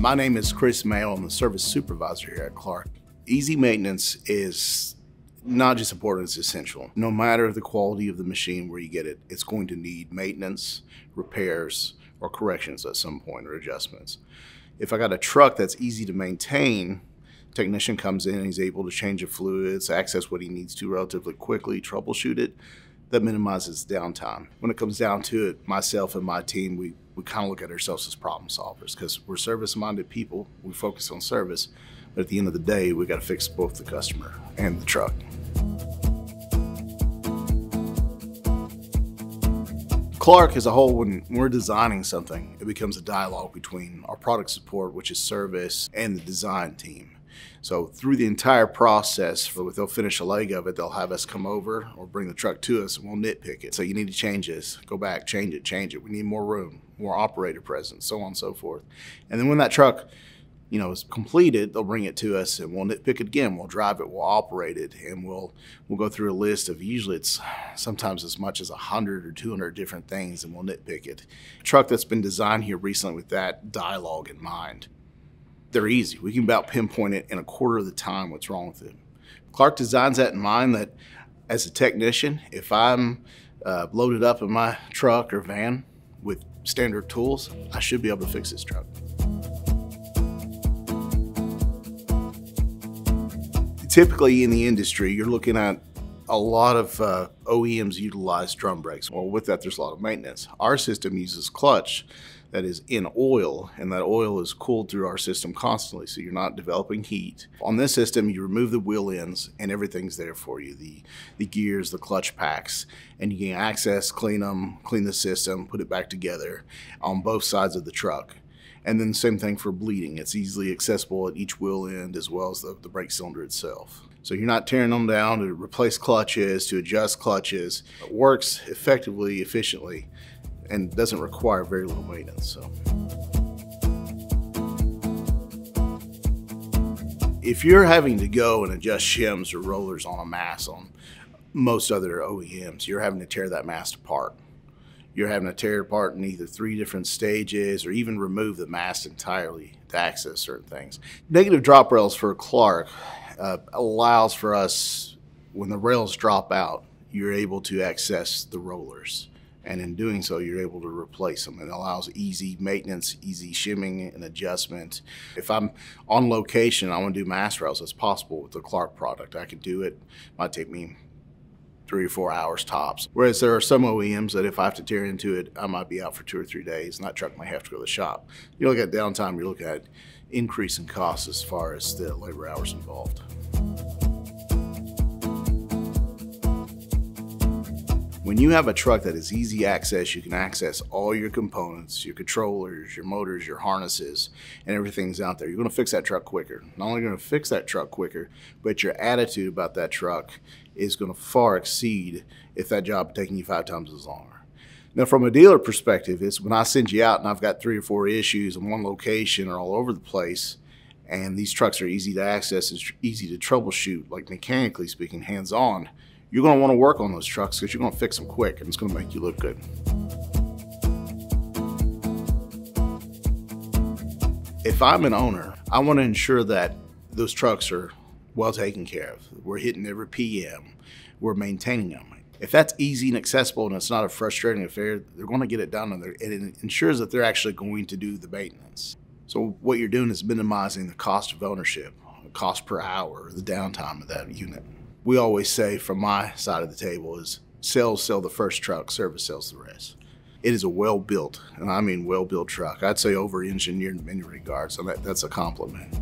My name is Chris Mayo. I'm the service supervisor here at Clark. Easy maintenance is not just important, it's essential. No matter the quality of the machine where you get it, it's going to need maintenance, repairs, or corrections at some point or adjustments. If I got a truck that's easy to maintain, technician comes in, and he's able to change the fluids, access what he needs to relatively quickly, troubleshoot it, that minimizes downtime. When it comes down to it, myself and my team, we, we kind of look at ourselves as problem solvers because we're service minded people. We focus on service, but at the end of the day, we got to fix both the customer and the truck. Clark as a whole, when we're designing something, it becomes a dialogue between our product support, which is service, and the design team. So through the entire process, for they'll finish a leg of it, they'll have us come over or bring the truck to us and we'll nitpick it. So you need to change this, go back, change it, change it. We need more room, more operator presence, so on and so forth. And then when that truck you know, is completed, they'll bring it to us and we'll nitpick it again. We'll drive it, we'll operate it, and we'll we'll go through a list of usually it's sometimes as much as 100 or 200 different things and we'll nitpick it. A truck that's been designed here recently with that dialogue in mind. They're easy. We can about pinpoint it in a quarter of the time what's wrong with it. Clark designs that in mind that as a technician, if I'm uh, loaded up in my truck or van with standard tools, I should be able to fix this truck. typically in the industry, you're looking at a lot of uh, OEMs utilize drum brakes. Well, with that, there's a lot of maintenance. Our system uses clutch that is in oil, and that oil is cooled through our system constantly, so you're not developing heat. On this system, you remove the wheel ends, and everything's there for you the, the gears, the clutch packs, and you can access, clean them, clean the system, put it back together on both sides of the truck. And then same thing for bleeding. It's easily accessible at each wheel end as well as the, the brake cylinder itself. So you're not tearing them down to replace clutches, to adjust clutches. It works effectively, efficiently, and doesn't require very little maintenance. So. If you're having to go and adjust shims or rollers on a mast on most other OEMs, you're having to tear that mast apart you're having to tear it apart in either three different stages or even remove the mast entirely to access certain things. Negative drop rails for Clark uh, allows for us, when the rails drop out, you're able to access the rollers. And in doing so, you're able to replace them. It allows easy maintenance, easy shimming and adjustment. If I'm on location, I want to do mast rails, it's possible with the Clark product. I can do it. it might take me three or four hours tops. Whereas there are some OEMs that if I have to tear into it, I might be out for two or three days, and that truck might have to go to the shop. You look at downtime, you look at increase in costs as far as the labor hours involved. When you have a truck that is easy access, you can access all your components, your controllers, your motors, your harnesses, and everything's out there. You're gonna fix that truck quicker. Not only gonna fix that truck quicker, but your attitude about that truck is gonna far exceed if that job taking you five times as long. Now, from a dealer perspective, it's when I send you out and I've got three or four issues in one location or all over the place, and these trucks are easy to access, it's easy to troubleshoot, like mechanically speaking, hands on you're going to want to work on those trucks because you're going to fix them quick and it's going to make you look good. If I'm an owner, I want to ensure that those trucks are well taken care of. We're hitting every PM. We're maintaining them. If that's easy and accessible and it's not a frustrating affair, they're going to get it done and, and it ensures that they're actually going to do the maintenance. So what you're doing is minimizing the cost of ownership, the cost per hour, the downtime of that unit we always say from my side of the table is sales sell the first truck, service sells the rest. It is a well built, and I mean well built truck. I'd say over engineered in many regards, and that, that's a compliment.